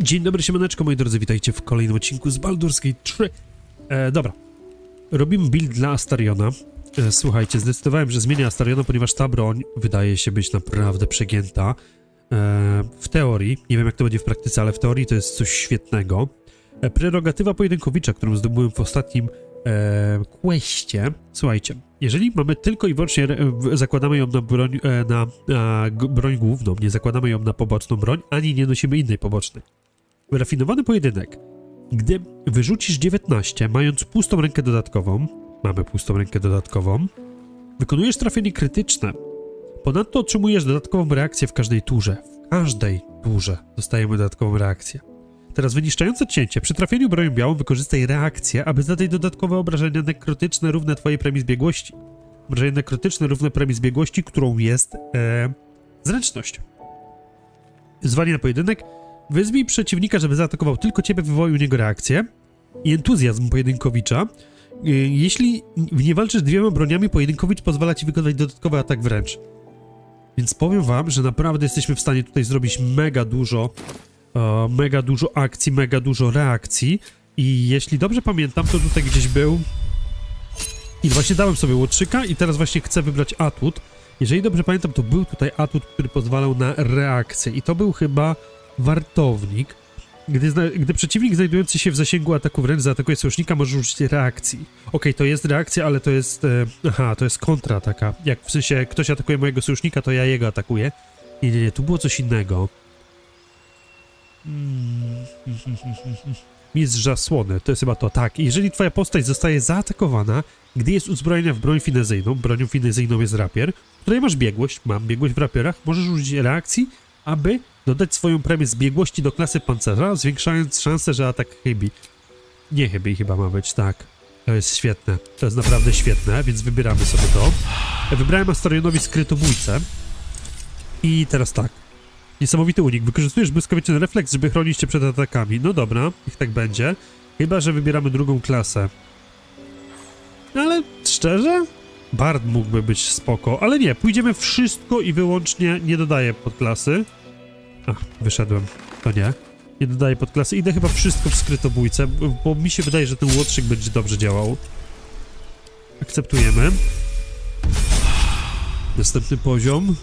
Dzień dobry, siemaneczko, moi drodzy, witajcie w kolejnym odcinku z Baldur's Gate 3. E, dobra, robimy build dla Astariona. E, słuchajcie, zdecydowałem, że zmienię Astariona, ponieważ ta broń wydaje się być naprawdę przegięta. E, w teorii, nie wiem jak to będzie w praktyce, ale w teorii to jest coś świetnego. E, prerogatywa pojedynkowicza, którą zdobyłem w ostatnim e, questie. Słuchajcie, jeżeli mamy tylko i wyłącznie, zakładamy ją na broń, e, na, na broń główną, nie zakładamy ją na poboczną broń, ani nie nosimy innej pobocznej. Wyrafinowany pojedynek. Gdy wyrzucisz 19, mając pustą rękę dodatkową, mamy pustą rękę dodatkową, wykonujesz trafienie krytyczne. Ponadto otrzymujesz dodatkową reakcję w każdej turze. W każdej turze dostajemy dodatkową reakcję. Teraz wyniszczające cięcie. Przy trafieniu bronią białą wykorzystaj reakcję, aby zadać dodatkowe obrażenia nekrotyczne równe twojej premii zbiegłości. Obrażenie nekrotyczne równe premii zbiegłości, którą jest e, zręczność. Zwanie na pojedynek. Wyzwij przeciwnika, żeby zaatakował tylko ciebie, wywołaj u niego reakcję. I entuzjazm pojedynkowicza. Y, Jeśli nie walczysz dwiema broniami, pojedynkowicz pozwala ci wykonać dodatkowy atak wręcz. Więc powiem wam, że naprawdę jesteśmy w stanie tutaj zrobić mega dużo, e, mega dużo akcji, mega dużo reakcji. I jeśli dobrze pamiętam, to tutaj gdzieś był... I właśnie dałem sobie łotrzyka i teraz właśnie chcę wybrać atut. Jeżeli dobrze pamiętam, to był tutaj atut, który pozwalał na reakcję. I to był chyba wartownik. Gdy, gdy przeciwnik znajdujący się w zasięgu ataku wręcz zaatakuje sojusznika, może użyć reakcji. Okej, to jest reakcja, ale to jest... E, aha, to jest kontra taka. Jak w sensie ktoś atakuje mojego sojusznika, to ja jego atakuję. Nie, nie, nie, tu było coś innego. Mm. Mistrza słony, to jest chyba to, tak. Jeżeli twoja postać zostaje zaatakowana, gdy jest uzbrojona w broń finezyjną, bronią finezyjną jest rapier, której masz biegłość, mam biegłość w rapierach, możesz użyć reakcji, aby dodać swoją premię z biegłości do klasy pancerza, zwiększając szansę, że atak chybi. Nie chybi chyba ma być, tak. To jest świetne, to jest naprawdę świetne, więc wybieramy sobie to. Wybrałem Astarionowi skrytobójcę. I teraz tak. Niesamowity unik. Wykorzystujesz błyskawiczny refleks, żeby chronić cię przed atakami. No dobra, niech tak będzie. Chyba, że wybieramy drugą klasę. Ale szczerze? Bard mógłby być spoko, ale nie, pójdziemy wszystko i wyłącznie nie dodaję podklasy. Ach, wyszedłem. To nie. Nie dodaję podklasy. Idę chyba wszystko w skrytobójcę, bo- mi się wydaje, że ten łotrzyk będzie dobrze działał. Akceptujemy. Następny poziom.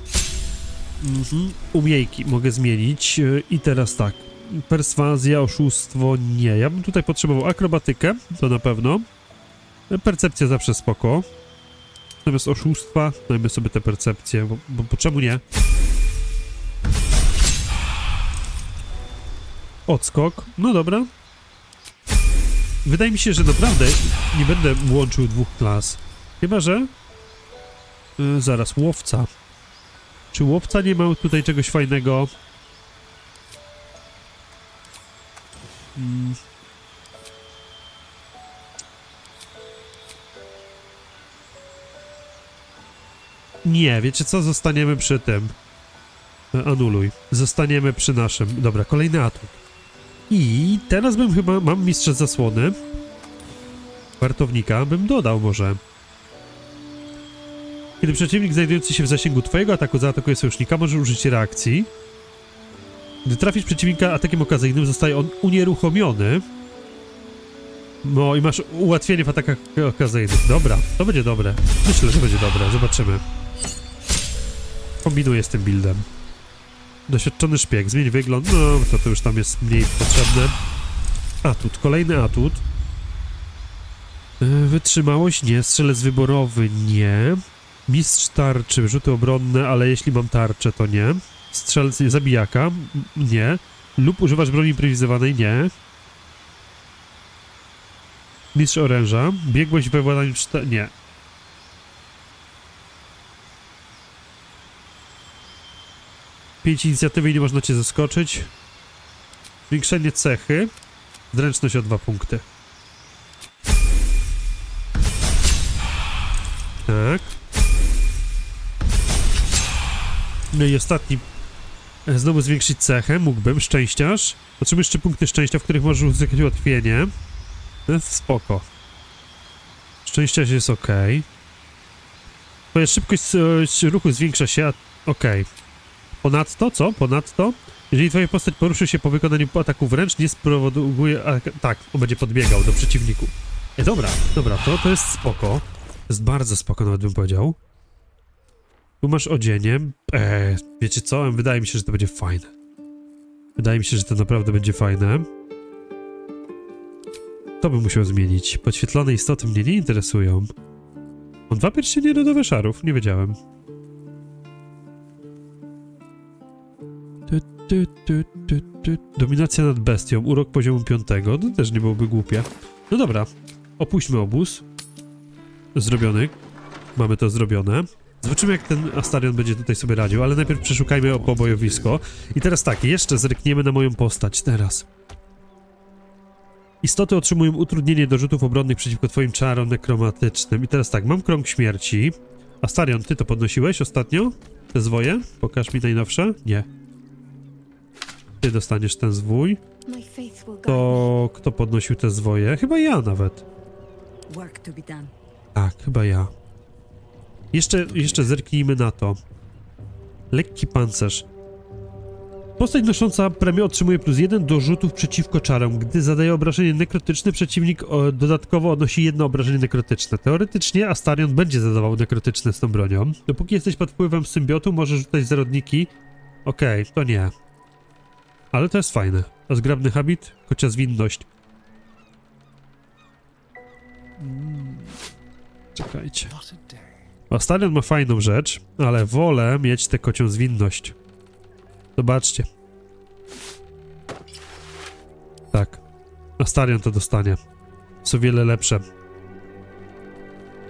Mhm. Umiejki mogę zmienić. I teraz tak. Perswazja, oszustwo, nie. Ja bym tutaj potrzebował akrobatykę, to na pewno. Percepcja zawsze spoko. Zamiast oszustwa, dajmy sobie tę percepcję, bo, bo, bo czemu nie? Odskok. No dobra. Wydaje mi się, że naprawdę nie będę łączył dwóch klas. Chyba, że... Yy, zaraz, łowca. Czy łowca nie ma tutaj czegoś fajnego? Mm. Nie, wiecie co? Zostaniemy przy tym. Anuluj. Zostaniemy przy naszym. Dobra, kolejny atut. I teraz bym chyba... Mam mistrza zasłony. Wartownika bym dodał może. Kiedy przeciwnik znajdujący się w zasięgu twojego ataku zaatakuje sojusznika, może użyć reakcji. Gdy trafisz przeciwnika atakiem okazyjnym, zostaje on unieruchomiony. No i masz ułatwienie w atakach okazyjnych. Dobra, to będzie dobre. Myślę, że będzie dobre. Zobaczymy. Kombinuję z tym buildem. Doświadczony szpieg. Zmień wygląd. No, to, to już tam jest mniej potrzebne. Atut. Kolejny atut. Yy, Wytrzymałość nie. Strzelec wyborowy nie. Mistrz tarczy. Rzuty obronne, ale jeśli mam tarczę, to nie. Strzelec. Zabijaka. Nie. Lub używasz broni improwizowanej? Nie. Mistrz oręża. Biegłość we władaniu czter... Nie. Pięć inicjatywy i nie można cię zaskoczyć. Zwiększenie cechy. Zręczność o dwa punkty. Tak. No i ostatni. Znowu zwiększyć cechę. Mógłbym. Szczęściarz. Otrzymujesz trzy punkty szczęścia, w których możesz uzyskać ułatwienie. Jest spoko. Szczęściarz jest ok. Twoja szybkość e, ruchu zwiększa się, a... Okej. Ponadto, co? Ponadto Jeżeli twoja postać poruszy się po wykonaniu ataku wręcz, nie sprowokuje... Tak, on będzie podbiegał do przeciwników. E, dobra, dobra, to, to jest spoko. To jest bardzo spoko, nawet bym powiedział. Tu masz odzienie. Eee, wiecie co? Wydaje mi się, że to będzie fajne. Wydaje mi się, że to naprawdę będzie fajne. To bym musiał zmienić. Podświetlone istoty mnie nie interesują. Mam dwa pierścienie rodowe szarów, nie wiedziałem. Ty, ty, ty. Dominacja nad bestią, urok poziomu piątego, to też nie byłoby głupie. No dobra, opuśćmy obóz. Zrobiony. Mamy to zrobione. Zobaczymy jak ten Astarion będzie tutaj sobie radził, ale najpierw przeszukajmy pobojowisko. I teraz tak, jeszcze zerkniemy na moją postać, teraz. Istoty otrzymują utrudnienie do rzutów obronnych przeciwko twoim czarom nekromatycznym. I teraz tak, mam krąg śmierci. Astarion, ty to podnosiłeś ostatnio? Te zwoje? Pokaż mi najnowsze? Nie. Ty dostaniesz ten zwój. To kto podnosił te zwoje? Chyba ja nawet. Tak, chyba ja. Jeszcze, jeszcze zerknijmy na to. Lekki pancerz. Postać nosząca premię otrzymuje plus jeden do rzutów przeciwko czarom. Gdy zadaje obrażenie nekrotyczne, przeciwnik o, dodatkowo odnosi jedno obrażenie nekrotyczne. Teoretycznie Astarion będzie zadawał nekrotyczne z tą bronią. Dopóki jesteś pod wpływem symbiotu, możesz rzucać zarodniki. Okej, to nie. Ale to jest fajne. A zgrabny habit? Kocia zwinność. Mm. Czekajcie. Astarion ma fajną rzecz, ale wolę mieć tę kocią zwinność. Zobaczcie. Tak. Astarion to dostanie. Są wiele lepsze.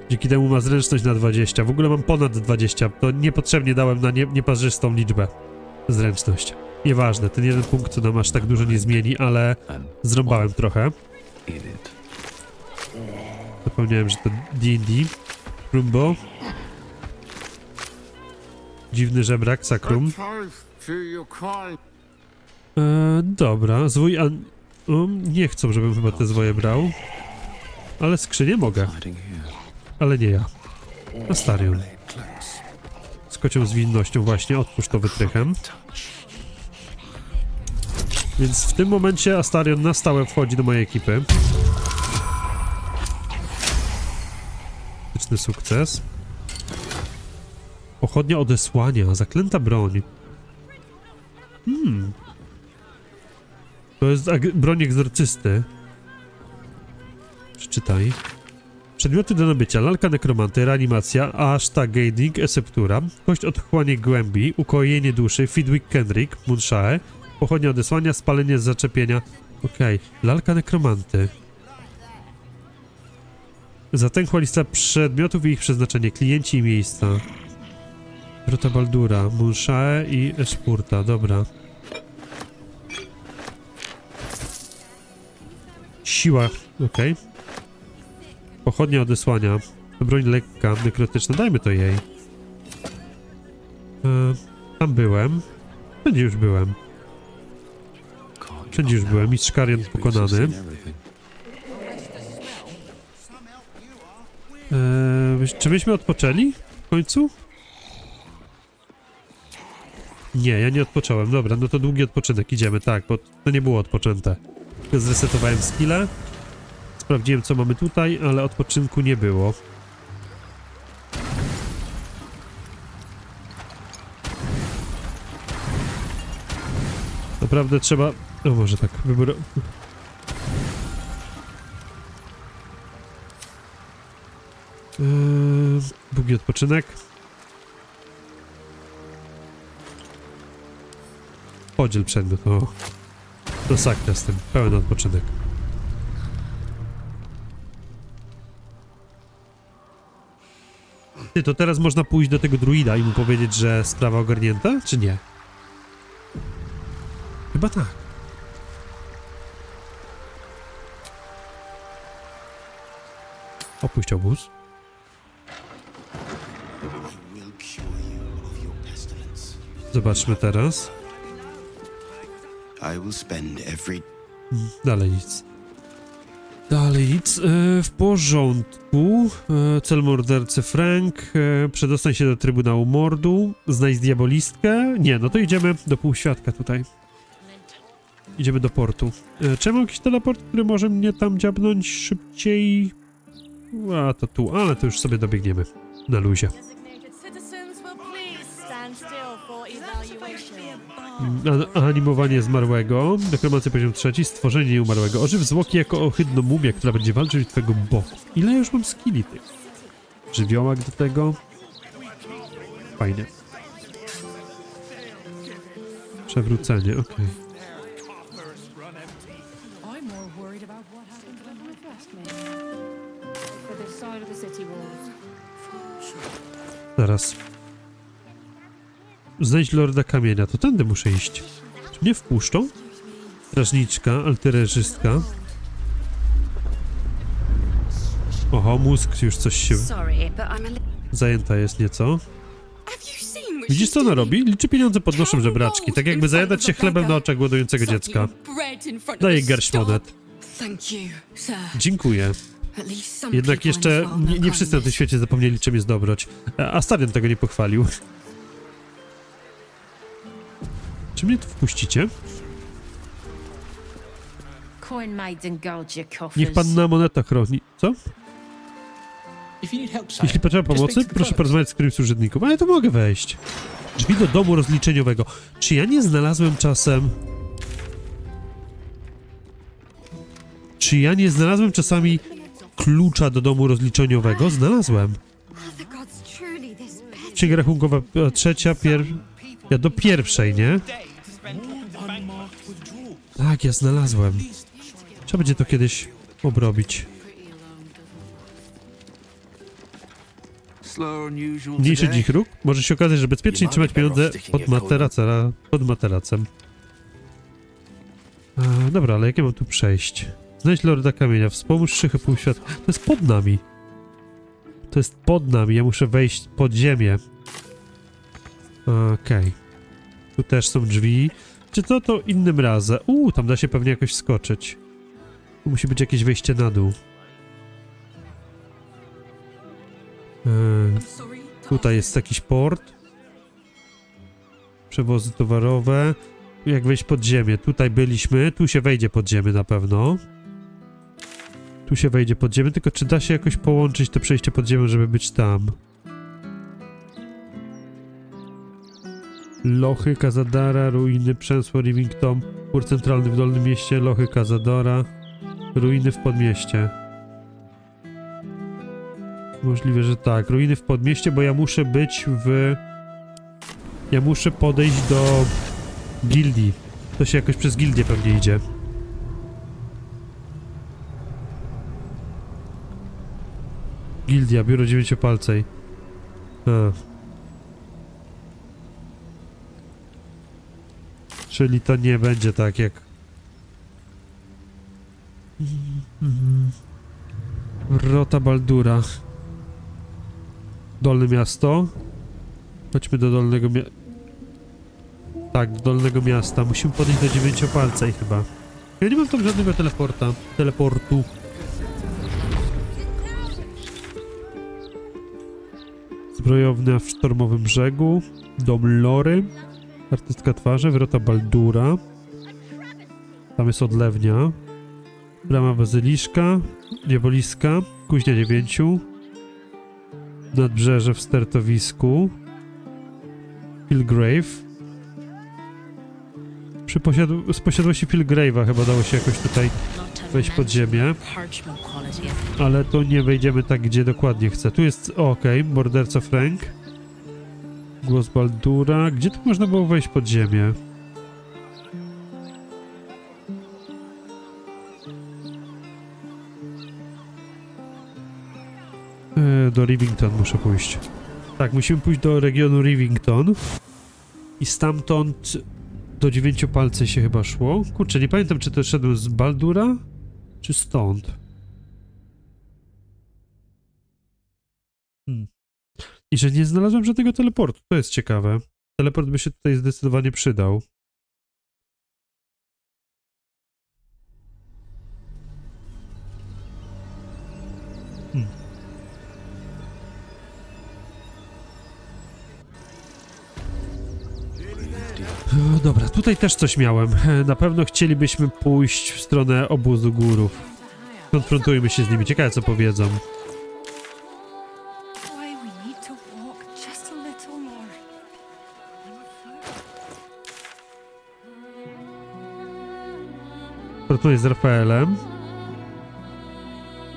Dzięki temu ma zręczność na 20. W ogóle mam ponad 20. To niepotrzebnie dałem na nie, nieparzystą liczbę. Zręczność. Nieważne, ten jeden punkt to nam aż tak dużo nie zmieni, ale zrąbałem trochę. Zapomniałem, że to D&D. Rumbo. Dziwny żebrak, sakrum. E, dobra, zwój an... O, nie chcą, żebym chyba te zwoje brał. Ale skrzynię mogę, ale nie ja. Astarion. Z kocią zwinnością właśnie, otwórz to wytrychem. Więc w tym momencie Astarion na stałe wchodzi do mojej ekipy. Liczny sukces. Pochodnia odesłania, zaklęta broń. Hmm. To jest broń egzorcysty. Przeczytaj. Przedmioty do nabycia. Lalka nekromanty, reanimacja, aszta gading, eseptura, kość otchłanie głębi, ukojenie duszy, Fidwick Kendrick, Munshae, pochodnia odesłania, spalenie z zaczepienia. Okej, lalka nekromanty. Zatęchła lista przedmiotów i ich przeznaczenie, klienci i miejsca. Wrota Baldura, Munshae i Eszpurta, dobra. Siła, okej. Pochodnia odesłania. Broń lekka, nekrotyczna, dajmy to jej. E, tam byłem. Wszędzie już byłem. Wszędzie już byłem. Mistrz Karian pokonany. E, czy myśmy odpoczęli w końcu? Nie, ja nie odpocząłem. Dobra, no to długi odpoczynek, idziemy, tak, bo to nie było odpoczęte. Zresetowałem skille. Sprawdziłem, co mamy tutaj, ale odpoczynku nie było. Naprawdę trzeba... O, może tak, wybór... Yy, długi odpoczynek. Podziel przedmiot, o. To sakra z tym, pełen odpoczynek. Ty, to teraz można pójść do tego druida i mu powiedzieć, że sprawa ogarnięta, czy nie? Chyba tak. Opuść obóz. Zobaczmy teraz. Dalej nic. Dalej nic. E, w porządku. E, cel mordercy Frank. E, przedostań się do Trybunału Mordu. Znajdź diabolistkę. Nie, no to idziemy do półświadka tutaj. Idziemy do portu. E, mam jakiś teleport, który może mnie tam dziabnąć szybciej? A, to tu, ale to już sobie dobiegniemy. Na luzie. Mm, animowanie zmarłego, deklamacja poziom trzeci, stworzenie nieumarłego. Ożyw zwłoki jako ohydną mumię, która będzie walczyć twojego boku. Ile już mam skilli tych? Żywiołak do tego. Fajnie. Przewrócenie, okej. I'm Zaraz. Znajdź Lorda Kamienia, to tędy muszę iść. Czy mnie wpuszczą? Strażniczka, altyreżystka. Oho, mózg już coś się zajęta jest nieco. Widzisz co ona robi? Liczy pieniądze pod noszem żebraczki, tak jakby zajadać się chlebem na oczach głodującego dziecka. A garść monet. Dziękuję. Jednak jeszcze nie, nie wszyscy na tym świecie zapomnieli czym jest dobroć. A Stadion tego nie pochwalił. Czy mnie tu wpuścicie? Niech pan na monetach chroni. Co? Jeśli potrzeba pomocy, proszę porozmawiać z którymś z urzędników. Ale to mogę wejść. Drzwi do domu rozliczeniowego. Czy ja nie znalazłem czasem... Czy ja nie znalazłem czasami klucza do domu rozliczeniowego? Znalazłem. Księga rachunkowa e, trzecia, pier... Ja do pierwszej, nie? Tak, ja znalazłem. Trzeba będzie to kiedyś obrobić. Mniejszy dzich róg? Może się okazać, że bezpiecznie trzymać pieniądze pod, materaca, pod materacem. A, dobra, ale jak ja mam tu przejść? Znajdź Lorda Kamienia, wspomóż szychę półświat. To jest pod nami. To jest pod nami, ja muszę wejść pod ziemię. Okej. Tu też są drzwi. Czy to to innym razem? Uuu, tam da się pewnie jakoś skoczyć. Tu musi być jakieś wejście na dół. To Tutaj jest jakiś port. Przewozy towarowe. Jak wejść pod ziemię? Tutaj byliśmy. Tu się wejdzie pod ziemię na pewno. Tu się wejdzie pod ziemię, tylko czy da się jakoś połączyć to przejście pod żeby być tam? Lochy, Kazadara, ruiny, przemysł Rivington, port centralny w Dolnym Mieście, Lochy, Kazadora, ruiny w Podmieście. Możliwe, że tak. Ruiny w Podmieście, bo ja muszę być w... Ja muszę podejść do gildii. To się jakoś przez gildię pewnie idzie. Gildia, biuro dziewięciopalcej. A. Czyli to nie będzie tak jak... Rota Baldura. Dolne miasto. Chodźmy do dolnego miasta. Tak, do dolnego miasta. Musimy podejść do dziewięciopalcej chyba. Ja nie mam tam żadnego teleporta. Teleportu. Zbrojownia w Sztormowym Brzegu. Dom Lory. Artystka twarzy. Wrota Baldura. Tam jest odlewnia. Brama Bazyliszka. Nieboliska. Kuźnia Dziewięciu. Nadbrzeże w stertowisku. Pilgrave. Przy z posiadłości Pilgrave'a chyba dało się jakoś tutaj wejść pod ziemię, ale to nie wejdziemy tak, gdzie dokładnie chcę. Tu jest, okej, morderca Frank. Głos Baldura. Gdzie tu można było wejść pod ziemię? E, do Rivington muszę pójść. Tak, musimy pójść do regionu Rivington. I stamtąd do dziewięciopalcej się chyba szło. Kurczę, nie pamiętam, czy to szedłem z Baldura, czy stąd. Hmm. I że nie znalazłem żadnego teleportu. To jest ciekawe. Teleport by się tutaj zdecydowanie przydał. Dobra, tutaj też coś miałem. Na pewno chcielibyśmy pójść w stronę obozu górów. Konfrontujmy się z nimi, ciekawe co powiedzą. Porozmawiaj z Rafaelem.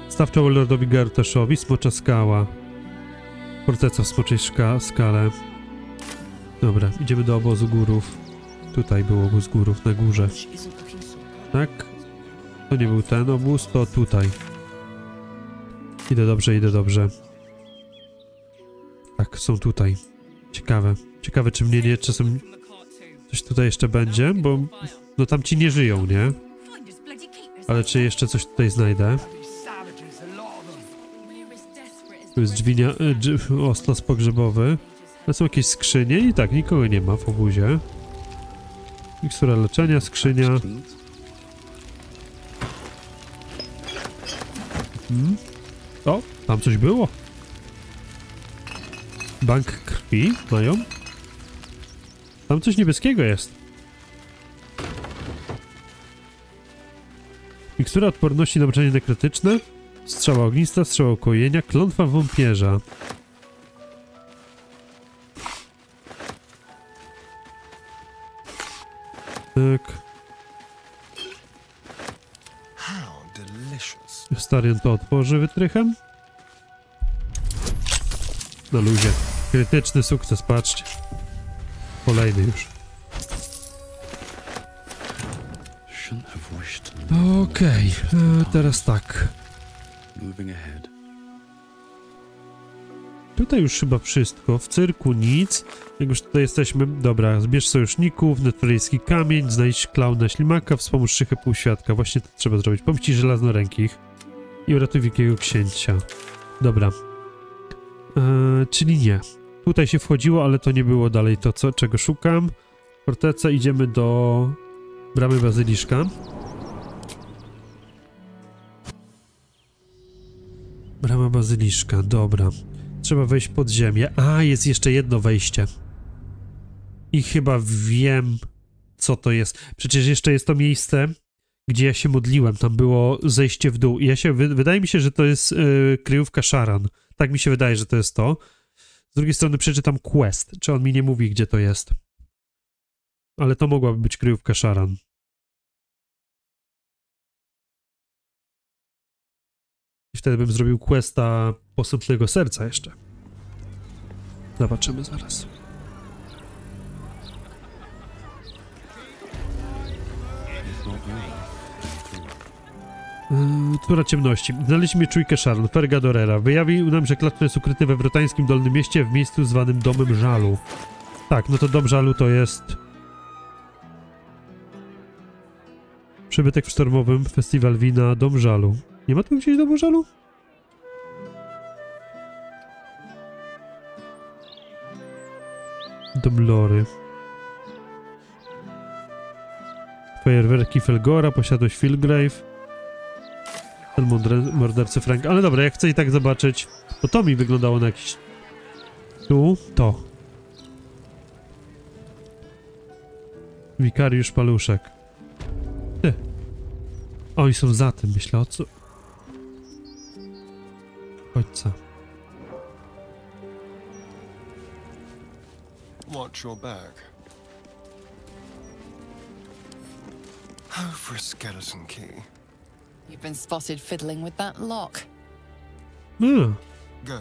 Staw czoło Lordowi Garteszowi, Smocza Skała. Forteca w Smoczej Skale. Dobra, idziemy do obozu górów. Tutaj był obóz górów, na górze. Tak? To nie był ten obóz, to tutaj. Idę dobrze, idę dobrze. Tak, są tutaj. Ciekawe. Ciekawe, czy mnie nie czasem coś tutaj jeszcze będzie, bo no tam ci nie żyją, nie? Ale czy jeszcze coś tutaj znajdę? Tu jest drzwinia, e, ostos pogrzebowy. To są jakieś skrzynie i tak, nikogo nie ma w obuzie. Mikstura leczenia, skrzynia. Mhm. O, tam coś było. Bank krwi mają. Tam coś niebieskiego jest. Mikstura odporności na leczenie nekretyczne. Strzała ognista, strzała ukojenia, klątwa wąpierza. Delicious. Starion to otworzy wytrychem. Na luzie. Krytyczny sukces, patrzcie. Kolejny już. Okej, e, teraz tak. Moving ahead. Tutaj już chyba wszystko. W cyrku nic. Jak już tutaj jesteśmy. Dobra, zbierz sojuszników, netflejski kamień, znajdź klauna ślimaka, wspomóż szychę półświadka. Właśnie to trzeba zrobić. Pomści żelaznorękich. I uratuj wielkiego księcia. Dobra. Eee, czyli nie. Tutaj się wchodziło, ale to nie było dalej to, co, czego szukam. Forteca, idziemy do bramy bazyliszka. Brama bazyliszka, dobra. Trzeba wejść pod ziemię. A, jest jeszcze jedno wejście. I chyba wiem, co to jest. Przecież jeszcze jest to miejsce, gdzie ja się modliłem. Tam było zejście w dół. I ja się, wy, wydaje mi się, że to jest yy, kryjówka Sharan. Tak mi się wydaje, że to jest to. Z drugiej strony przeczytam quest. Czy on mi nie mówi, gdzie to jest? Ale to mogłaby być kryjówka Sharan. I wtedy bym zrobił questa posępnego serca jeszcze. Zobaczymy zaraz. Yy, Tura ciemności. Znaleźliśmy czujkę Sharon, Ferga Dorera. Wyjawił nam, że klasztor jest ukryty we wrotańskim Dolnym Mieście w miejscu zwanym Domem Żalu. Tak, no to Dom Żalu to jest... Przybytek w sztormowym, festiwal wina, Dom Żalu. Nie ma tu gdzieś Domu Żalu? Dom Lory. Fajerwerki Felgora, posiadłość Filgrave. Ten mordercy Frank. Ale dobra, jak chcę i tak zobaczyć, to to mi wyglądało na jakiś... Tu, to. Wikariusz Paluszek. Ty. Oni są za tym, myślę, o co... Chodźca. Watch your back. Oh, for a skeleton key. You've been spotted fiddling with that lock. No, Go.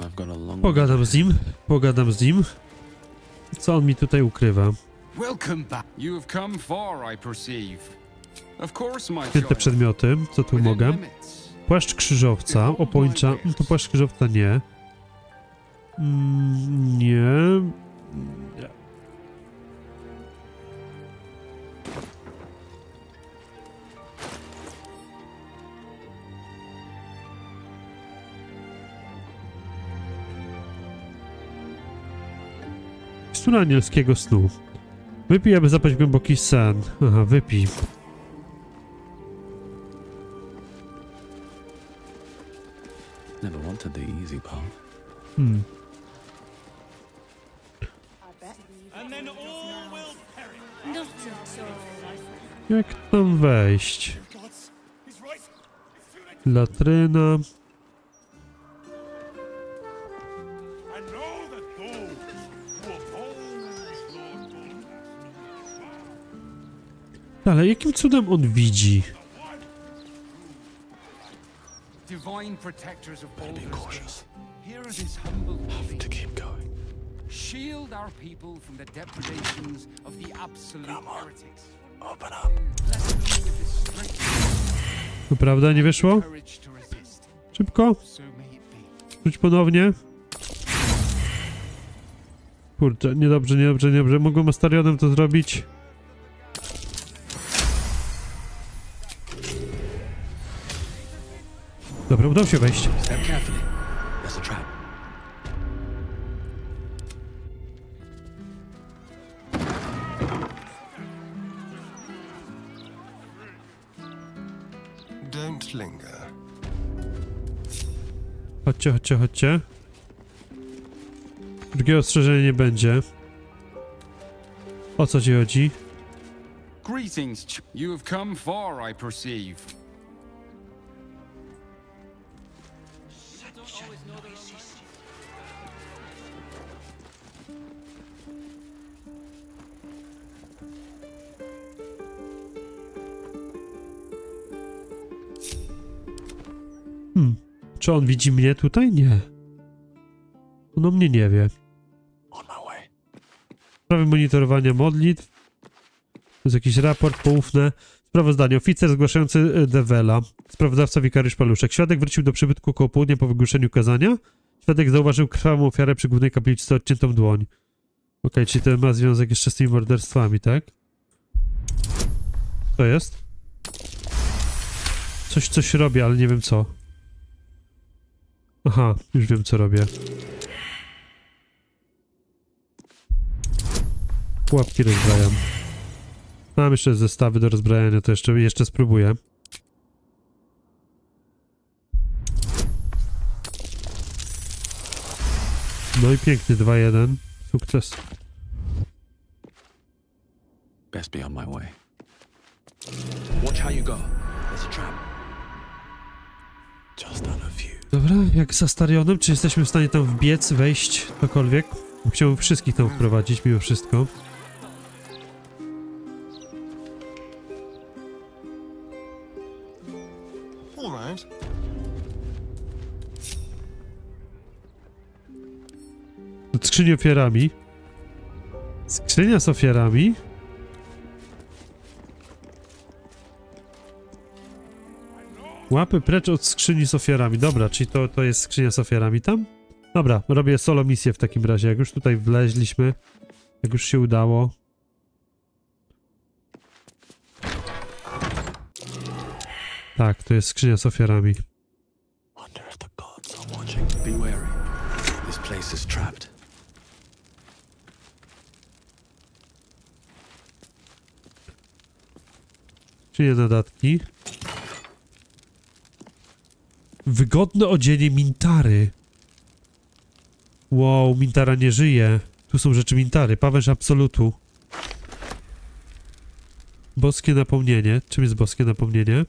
I've got a long. pogadam z nim, pogadam z nim. Co on mi tutaj ukrywa? Welcome back. You have come far, I perceive. Of course, my przedmioty, co tu mogę? limits. Płaszcz krzyżowca, opończa. To płaszcz krzyżowca nie. Mm, nie. Stura anielskiego snu. Wypij, aby zapaść głęboki sen. Aha, wypij. Never wanted the easy path. Hmm. Jak tam wejść? Latryna. Ale jakim cudem on widzi? Divine protectors of Better be cautious. Here is humble Have to keep going. Shield our people from the depredations of the absolute heretics. Open up. Prawda, nie wyszło? Szybko. Rzuć ponownie. Kurczę, niedobrze, niedobrze, niedobrze. Mogłem Astarionem to zrobić. Dobra, udało się wejść. Chodźcie, chodźcie, chodźcie. Drugiego ostrzeżenia nie będzie. O co ci chodzi? Greetings. You have come far, I perceive. Czy on widzi mnie tutaj? Nie. On o mnie nie wie. Sprawy monitorowania modlitw. To jest jakiś raport poufne. Sprawozdanie. Oficer zgłaszający e, Devela. Sprawozdawca wikariusz Paluszek. Świadek wrócił do przybytku koło południa po wygłoszeniu kazania. Świadek zauważył krwawą ofiarę przy głównej kapliczce odciętą dłoń. Okej, czyli to ma związek jeszcze z tymi morderstwami, tak? Co jest? Coś, coś robię, ale nie wiem co. Aha, już wiem co robię. Pułapki rozbrajam. Mam jeszcze zestawy do rozbrajania, to jeszcze, jeszcze spróbuję. No i piękny 2-1. Sukces. Best be on my way. Watch how you go. There's a trap. Just a few. Dobra, jak z Astarionem, czy jesteśmy w stanie tam wbiec, wejść, cokolwiek? Chciałbym wszystkich tam wprowadzić mimo wszystko. Skrzyni ofiarami. Skrzynia z ofiarami? Łapy precz od skrzyni z ofiarami. Dobra, czyli to, to jest skrzynia z ofiarami tam? Dobra, robię solo misję w takim razie. Jak już tutaj wleźliśmy, jak już się udało. Tak, to jest skrzynia z ofiarami. Wonder if Wygodne odzienie Mintary. Wow, Mintara nie żyje. Tu są rzeczy Mintary. Pawęż Absolutu. Boskie napomnienie. Czym jest boskie napomnienie?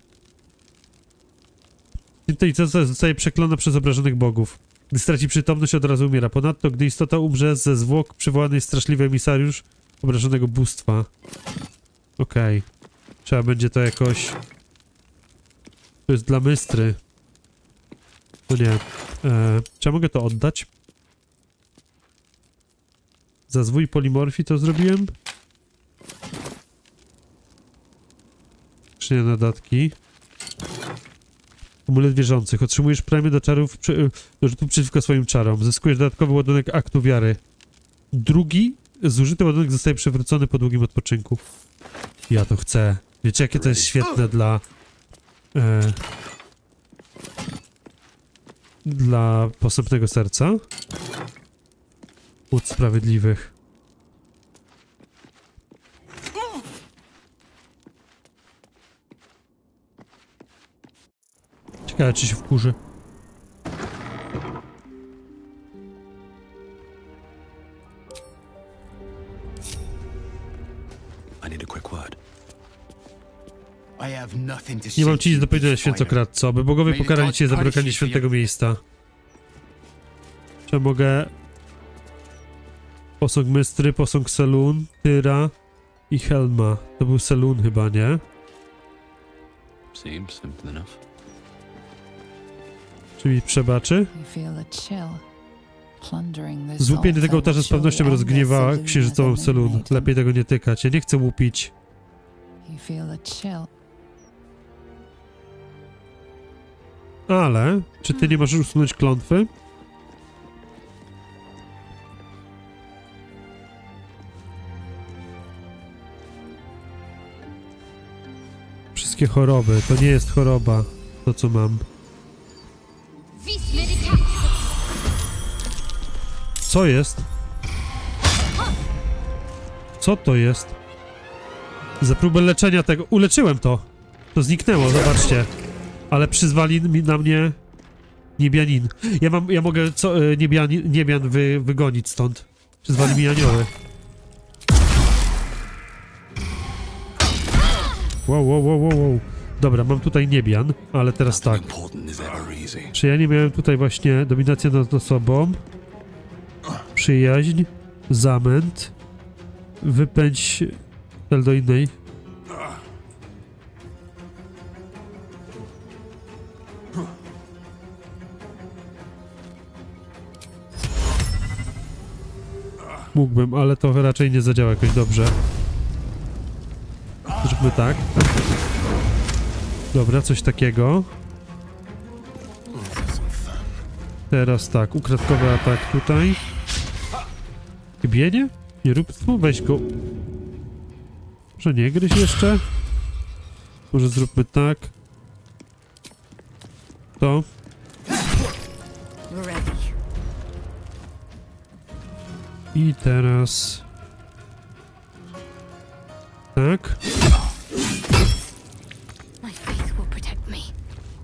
Inteligencja zostaje przeklona przez obrażonych bogów. Gdy straci przytomność, od razu umiera. Ponadto, gdy istota umrze, ze zwłok przywołany jest straszliwy emisariusz obrażonego bóstwa. Okej. Trzeba będzie to jakoś... To jest dla mystry. No nie. E, czy ja mogę to oddać? Za zwój polimorfii to zrobiłem? Skrzynia nadatki. Amulet wierzących. Otrzymujesz premię do czarów, przy, do rzutów przeciwko swoim czarom. Zyskujesz dodatkowy ładunek aktu wiary. Drugi zużyty ładunek zostaje przywrócony po długim odpoczynku. Ja to chcę. Wiecie, jakie to jest świetne dla... E, dla posępnego serca? Łód sprawiedliwych. Ciekawe, czy się wkurzy. Nie mam ci nic do powiedzenia, this fighter. święcokradco, by bogowie pokarali cię za for świętego miejsca. Czy mogę... Posąg Mystry, posąg Selun, Tyra i Helma. To był Selun chyba, nie? Seems simple enough. Czy mi przebaczy? Złupienie tego ołtarza z pewnością rozgniewa księżycową Selun. Lepiej tego nie tykać. Ja nie chcę łupić. Ale, czy ty nie możesz usunąć klątwy? Wszystkie choroby. To nie jest choroba, to co mam. Co jest? Co to jest? Za próbę leczenia tego... Uleczyłem to! To zniknęło, zobaczcie. Ale przyzwali na mnie niebianin. Ja mam, ja mogę co, e, niebianin, niebian wy, wygonić stąd. Przyzwali mi anioły. Wow, wow, wow, wow, wow. Dobra, mam tutaj niebian, ale teraz tak. Czy ja nie miałem tutaj właśnie dominacja nad osobą? Przyjaźń, zamęt, wypędź cel do innej. Mógłbym, ale to raczej nie zadziała jakoś dobrze. Zróbmy tak. Dobra, coś takiego. Teraz tak, ukradkowy atak tutaj. Chybienie? Nie rób tu, weź go. Może nie gryź jeszcze? Może zróbmy tak. To. I teraz... Tak.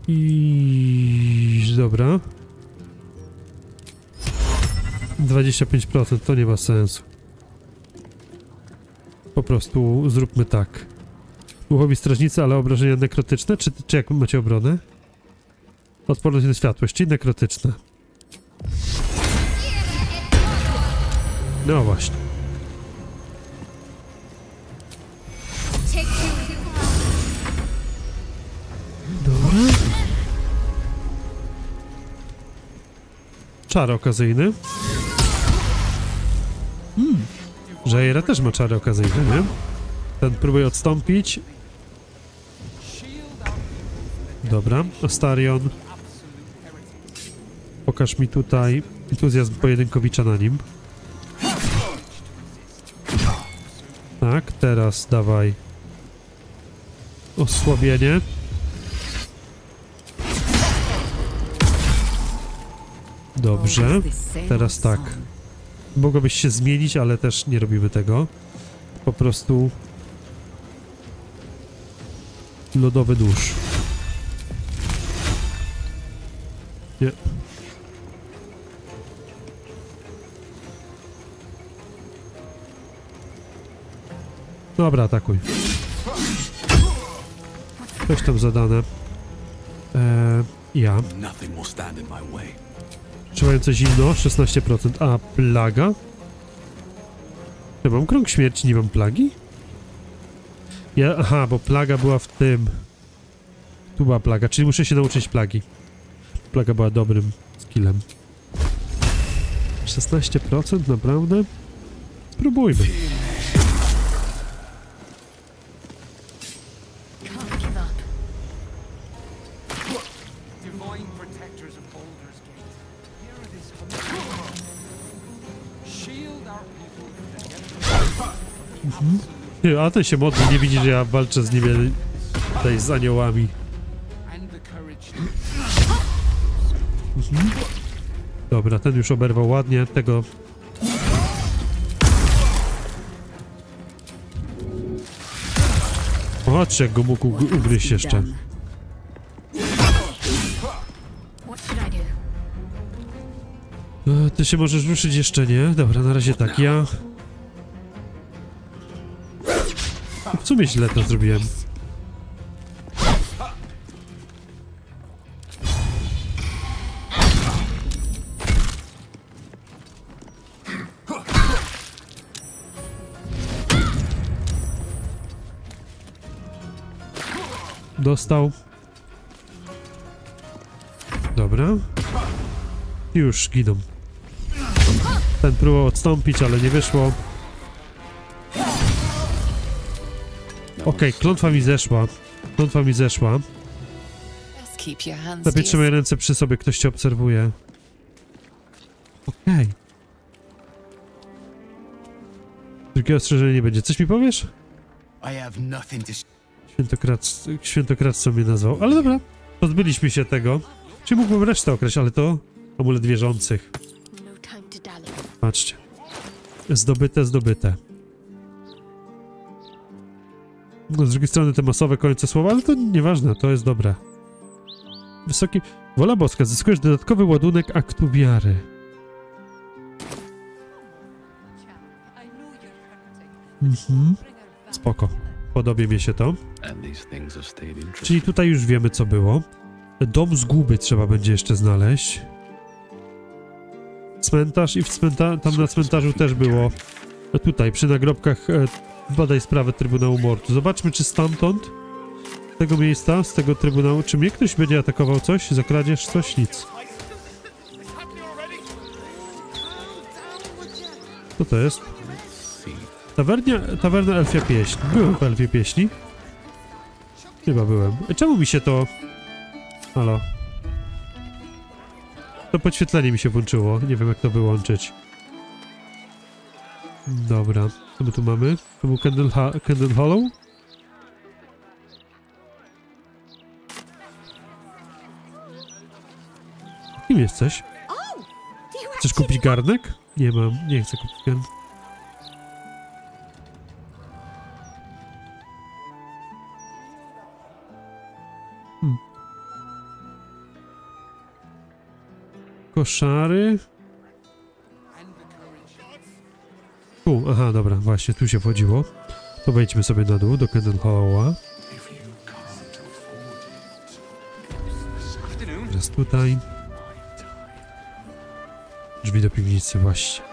I... Dobra. 25% to nie ma sensu. Po prostu zróbmy tak. Duchowi strażnicy, ale obrażenia nekrotyczne? Czy, czy jak macie obronę? Odporność na światłość, czyli nekrotyczne. No właśnie. Dobra. Czar okazyjny. Hmm. Żejra też ma czary okazyjne, nie? Ten próbuje odstąpić. Dobra, Astarion. Pokaż mi tutaj entuzjazm pojedynkowicza na nim. Teraz dawaj. Osłabienie. Dobrze. Teraz tak. Mogłabyś się zmienić, ale też nie robimy tego. Po prostu... Lodowy dusz. Nie. Dobra, atakuj. Coś tam zadane. Eee, ja. Trzymające zimno, 16%. A, plaga? Ja mam krąg śmierci, nie mam plagi? Ja, aha, bo plaga była w tym. Tu była plaga, czyli muszę się nauczyć plagi. Plaga była dobrym skillem. 16% naprawdę? Spróbujmy. A ten się modli, nie widzi, że ja walczę z nimi tutaj z aniołami. Dobra, ten już oberwał ładnie, tego... Czy jak go mógł ug- ugryźć jeszcze. E, Ty się możesz ruszyć jeszcze nie? Dobra, na razie tak, ja... w sumie źle to zrobiłem. Dostał. Dobra. Już giną. Ten próbował odstąpić, ale nie wyszło. Okej, klątwa mi zeszła. Klątwa mi zeszła. Lepiej trzymaj ręce przy sobie, ktoś cię obserwuje. Okej. Drugiego ostrzeżenia nie będzie. Coś mi powiesz? I have nothing to. s- Świętokrad... Świętokradco mnie nazwał. Ale dobra, pozbyliśmy się tego. Czy mógłbym resztę określić, ale to amulet wierzących. No. Patrzcie. Zdobyte, zdobyte. Z drugiej strony te masowe końce słowa, ale to nieważne, to jest dobre. Wysoki... Wola boska, zyskujesz dodatkowy ładunek aktu wiary. Mhm. Spoko. Podobie mi się to. Czyli tutaj już wiemy, co było. Dom zguby trzeba będzie jeszcze znaleźć. Cmentarz i w cmenta tam na cmentarzu też było. Tutaj, przy nagrobkach e, badaj sprawę Trybunału Mortu. Zobaczmy, czy stamtąd, z tego miejsca, z tego Trybunału, czy mnie ktoś będzie atakował coś? Za kradzież? Coś? Nic. Co to jest? Tawernia, tawerna Elfia Pieśń. Byłem w Elfie Pieśni. Chyba byłem. E, Czemu mi się to... Halo? To podświetlenie mi się włączyło. Nie wiem jak to wyłączyć. Dobra. Co my tu mamy? To był Candle, ha Candle Hollow? Kim jesteś? Chcesz kupić garnek? Nie mam. Nie chcę kupić garnek. Koszary. Tu, aha, dobra, właśnie, tu się wchodziło. To wejdźmy sobie na dół, do Hallowa. Teraz tutaj. Drzwi do piwnicy, właśnie.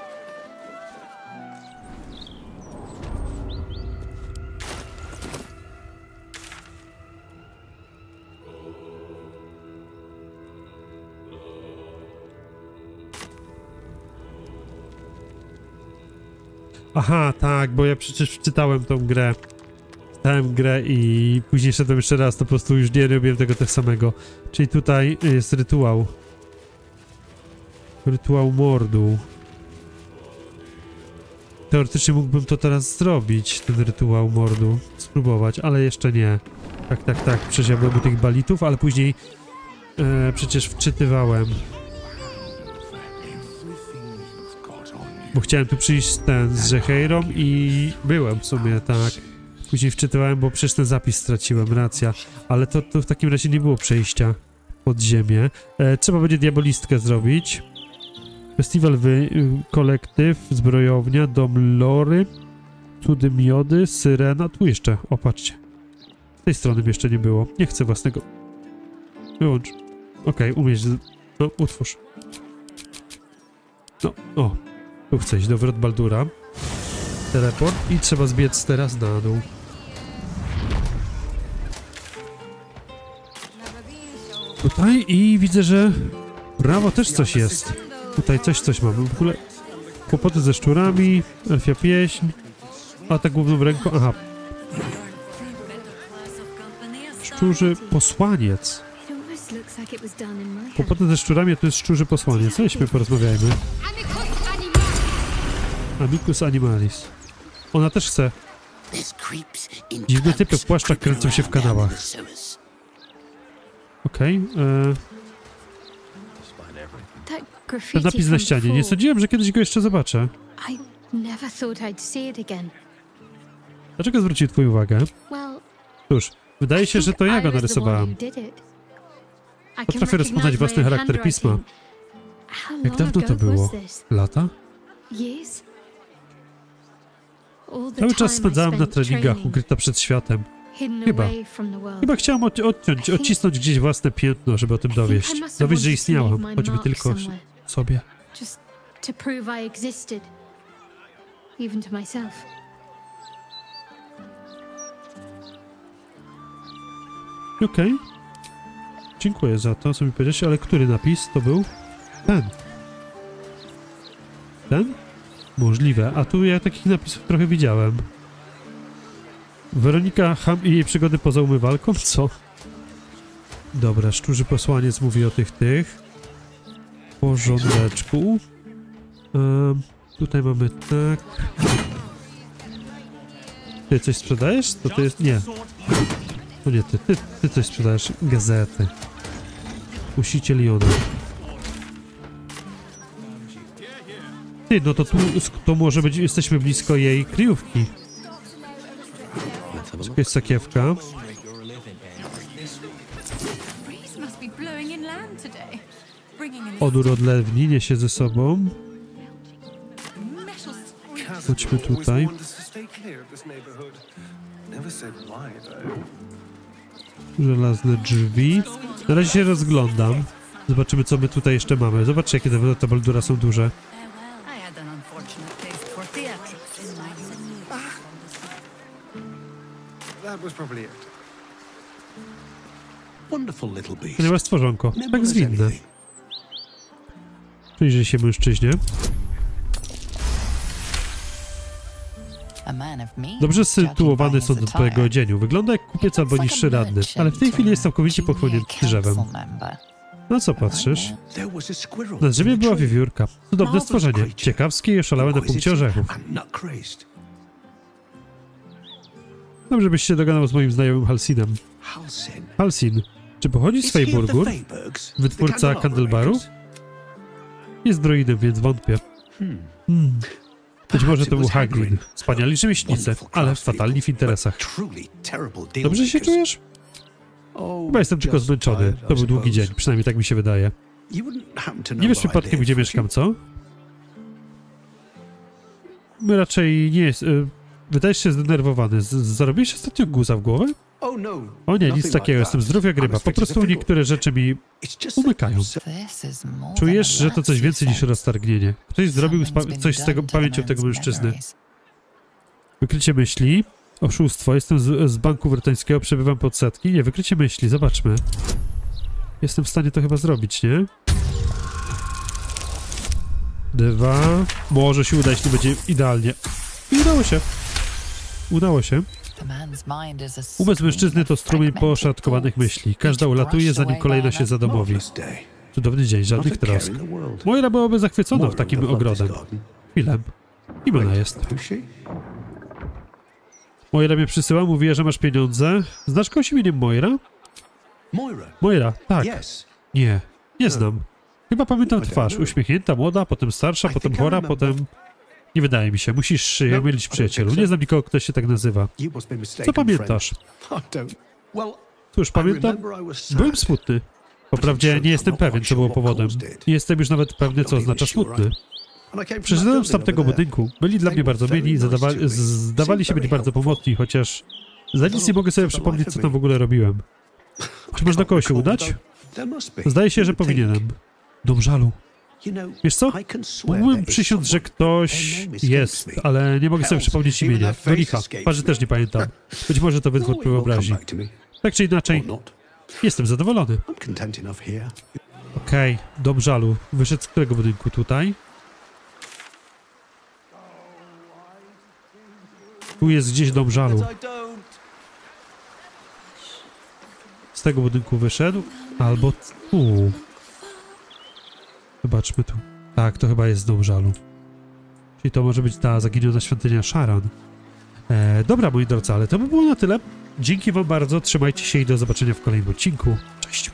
Aha, tak, bo ja przecież czytałem tą grę. Czytałem grę i później szedłem jeszcze raz, to po prostu już nie robiłem tego tak samego. Czyli tutaj jest rytuał. Rytuał mordu. Teoretycznie mógłbym to teraz zrobić, ten rytuał mordu. Spróbować, ale jeszcze nie. Tak, tak, tak, przecież tych balitów, ale później e, przecież wczytywałem. Bo chciałem tu przyjść ten z Żeheirą i byłem w sumie, tak. Później wczytywałem, bo przecież ten zapis straciłem, racja. Ale to, to w takim razie nie było przejścia pod ziemię. E, trzeba będzie diabolistkę zrobić. Festiwal wy, kolektyw, zbrojownia, dom Lory, cudy miody, syrena. Tu jeszcze, opatrzcie. Z tej strony jeszcze nie było. Nie chcę własnego. Wyłącz. Okej, umiesz. z- No, utwórz. No, o, tu chcę iść do Wrot Baldura. Teleport i trzeba zbiec teraz na dół. Tutaj i widzę, że prawo też coś jest. Tutaj coś, coś mamy. W ogóle kłopoty ze szczurami, elfia pieśń, atak główną ręką. Aha, szczurzy posłaniec. Kłopoty ze szczurami, a to jest szczurzy posłaniec. Weźmy, porozmawiajmy. Amicus animalis. Ona też chce. Dziwne typy w płaszczach kręcą się w kanałach. Okej. e, everything. That ten napis na ścianie. Nie sądziłem, że kiedyś go jeszcze zobaczę. I never thought I'd see it again. Dlaczego zwrócił twoją uwagę? Cóż, wydaje się, że to ja go narysowałam. Potrafię rozpoznać własny charakter pisma. Jak dawno to było? Lata? Cały czas spędzałem na treningach, ukryta przed światem. Chyba. Chyba chciałam od, odciąć, odcisnąć gdzieś własne piętno, żeby o tym dowieść. Dowieść, że istniałam, my choćby tylko sobie. Okej. Dziękuję za to, co mi powiedziałeś, ale który napis to był? Ten. Ten? Możliwe. A tu ja takich napisów trochę widziałem. Weronika Ham i jej przygody poza umywalką? Co? Dobra, szczurzy posłaniec mówi o tych tych. Porządeczku. Em, tutaj mamy tak. Ty coś sprzedajesz? To to jest... Nie. To nie ty. Ty, ty coś sprzedajesz. Gazety. Kusicie Liona. Ty, no to tu to może być... Jesteśmy blisko jej kryjówki. Jest sakiewka. Odór odlewni niesie ze sobą. Chodźmy tutaj. Żelazne drzwi. Na razie się rozglądam. Zobaczymy, co my tutaj jeszcze mamy. Zobaczcie, jakie te baldura są duże. Ponieważ stworzonko. Tak zwinne. Przyjrzyj się mężczyźnie. A man of means, Dobrze sytuowany by his są do twojego attire. odzieniu. Wygląda jak kupiec albo niższy radny, ale w tej chwili jest całkowicie pochłonięty drzewem. Na co patrzysz? Na drzewie była wiewiórka. Cudowne stworzenie. Ciekawskie i oszalałe na punkcie orzechów. Dobrze byś się dogadał z moim znajomym Halsinem. Halsin. Czy pochodzi z Feyburgur? Wytwórca kandelbarów? Jest droidem, więc wątpię. Hmm. Hmm. Być może to był Hagrid. Wspaniali rzemieślnicy, ale fatalni w interesach. Dobrze się czujesz? Oh, Chyba jestem tylko zmęczony. To był długi dzień, przynajmniej tak mi się wydaje. Nie wiesz przypadkiem, gdzie mieszkam, co? My raczej nie jest... y, Wydajesz się zdenerwowany. Zarobiłeś ostatnio guza w głowę? Oh, no. O nie, nic takiego. Jestem that. zdrowia gryba. I'm Po prostu niektóre rzeczy mi umykają. Czujesz, że to coś więcej niż roztargnienie. Ktoś zrobił coś z tego pamięcią tego mężczyzny. Wykrycie myśli. Oszustwo. Jestem z, z banku brytyjskiego, przebywam pod setki. Nie, wykrycie myśli. Zobaczmy. Jestem w stanie to chyba zrobić, nie? Dwa. Może się uda, jeśli będzie idealnie. I udało się. Udało się. Umysł mężczyzny to strumień poszatkowanych myśli. Każda ulatuje, zanim kolejna się zadomowi. Cudowny dzień, żadnych trosk. Moira byłaby zachwycona w takim ogrodem. Chwilę. Kim ona jest? Moira mnie przysyła, mówiła, że masz pieniądze. Znasz kogoś imieniem Moira? Moira. Tak. Nie, nie znam. Chyba pamiętam twarz. Uśmiechnięta, młoda, potem starsza, potem chora, potem... Nie wydaje mi się. Musisz No, mylić przyjacielu. Nie znam nikogo, kto się tak nazywa. Co pamiętasz? Cóż, pamiętam... Byłem smutny. Wprawdzie nie jestem pewien, co było powodem. Nie jestem już nawet pewny, co oznacza smutny. Przyszedłem z tamtego budynku. Byli dla mnie bardzo mili, zadawali, zdawali się być bardzo pomocni, chociaż za nic nie mogę sobie przypomnieć, co tam w ogóle robiłem. Czy można kogoś udać? Zdaje się, że powinienem. Dom żalu. Wiesz co? Mógłbym przysiąc, że ktoś jest, ale nie mogę sobie przypomnieć imienia. their face Do licha. escapes Twarzy też nie pamiętam. Być może to Oh, wytwór me. Tak czy inaczej, jestem zadowolony. Okej, dom żalu. Wyszedł z którego budynku? Tutaj? Tu jest gdzieś dom żalu. Z tego budynku wyszedł? Albo tu. Zobaczmy tu. Tak, to chyba jest dom żalu. Czyli to może być ta zaginiona świątynia Sharon. E, dobra, moi drodzy, ale to by było na tyle. Dzięki wam bardzo, trzymajcie się i do zobaczenia w kolejnym odcinku. Cześć.